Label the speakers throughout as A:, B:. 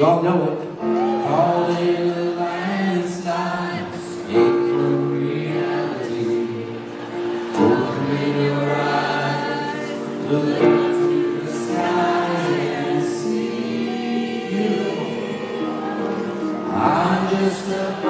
A: You all know it. All in the lifestyle. It from reality. Open your eyes. Look up to the skies and see you. I'm just a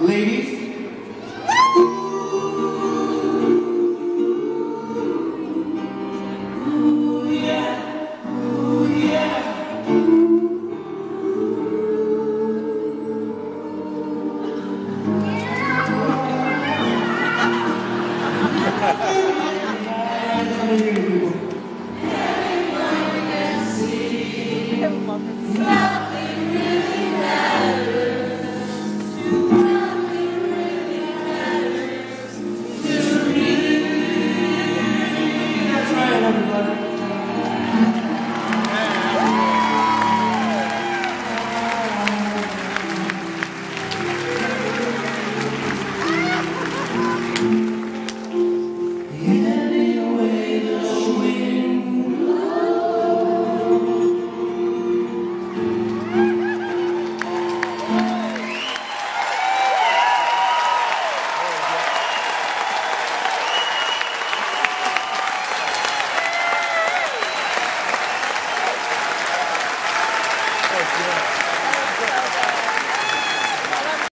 A: Ladies,